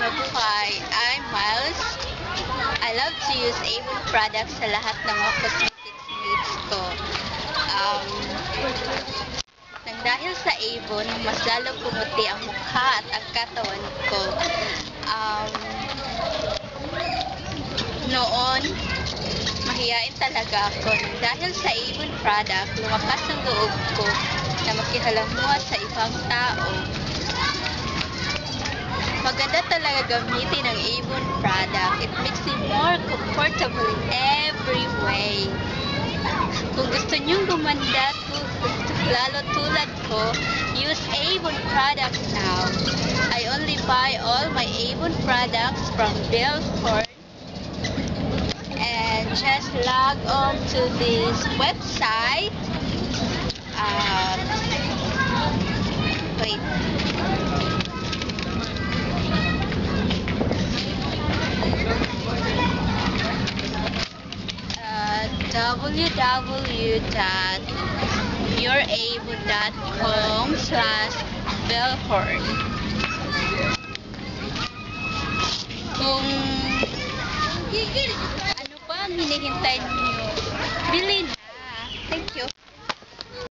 mabuhay. I'm Miles. I love to use Avon products sa lahat ng mga cosmetics needs ko. Um, nang dahil sa Avon, mas lalong pumuti ang mukha at ang katawan ko. Um, noon, mahiyain talaga ako. Dahil sa Avon product, lumakas ang loob ko na makihalamawa sa ibang tao. Maganda talaga gamitin ang Avon product. It makes you more comfortable in every way. Kung gusto nyong gumanda lalo tulad ko, use Avon products now. I only buy all my Avon products from Belfort and just log on to this website. www.yourable.com slash Belfort. Kung ano pa ang hinihintay niyo, bilhin na.